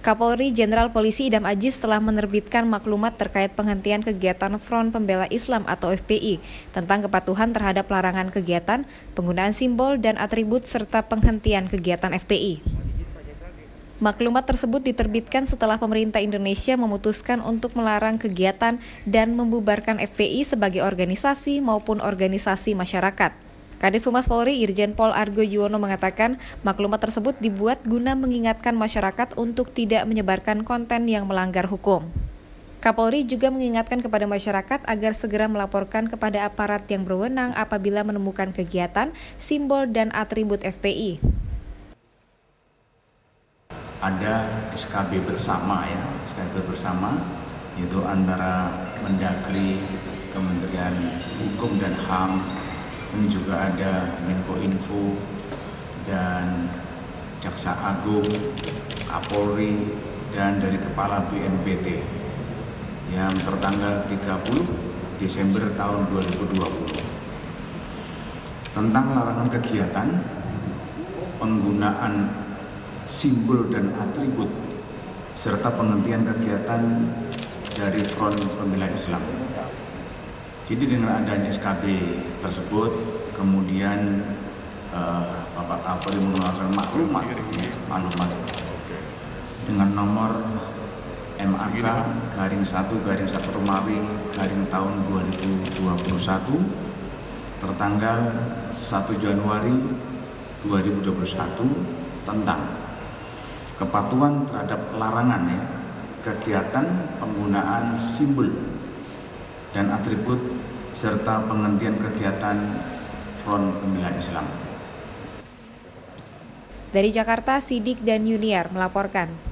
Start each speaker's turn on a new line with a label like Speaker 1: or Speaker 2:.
Speaker 1: Kapolri Jenderal Polisi Idam Ajis telah menerbitkan maklumat terkait penghentian kegiatan Front Pembela Islam atau FPI tentang kepatuhan terhadap larangan kegiatan, penggunaan simbol dan atribut serta penghentian kegiatan FPI. Maklumat tersebut diterbitkan setelah pemerintah Indonesia memutuskan untuk melarang kegiatan dan membubarkan FPI sebagai organisasi maupun organisasi masyarakat. Kadif Humas Polri Irjen Pol Argo Yuwono mengatakan maklumat tersebut dibuat guna mengingatkan masyarakat untuk tidak menyebarkan konten yang melanggar hukum. Kapolri juga mengingatkan kepada masyarakat agar segera melaporkan kepada aparat yang berwenang apabila menemukan kegiatan, simbol, dan atribut FPI.
Speaker 2: Ada SKB bersama ya, SKB bersama yaitu antara Mendagri, Kementerian Hukum dan HAM, ini juga ada Menko Info dan Jaksa Agung, Kapolri, dan dari Kepala BNPT yang tertanggal 30 Desember tahun 2020 tentang larangan kegiatan penggunaan simbol dan atribut serta penghentian kegiatan dari Front Pembela Islam. Jadi dengan adanya SKB tersebut, kemudian uh, Bapak Kapolri mengeluarkan maklumat, ya, maklumat. Dengan nomor MAK garing 1 garing 1 Romawi garing tahun 2021 tertanggal 1 Januari 2021 tentang kepatuhan terhadap larangan ya kegiatan penggunaan simbol dan atribut serta penghentian kegiatan Front Pembela Islam.
Speaker 1: Dari Jakarta, Sidik dan Yuniar melaporkan.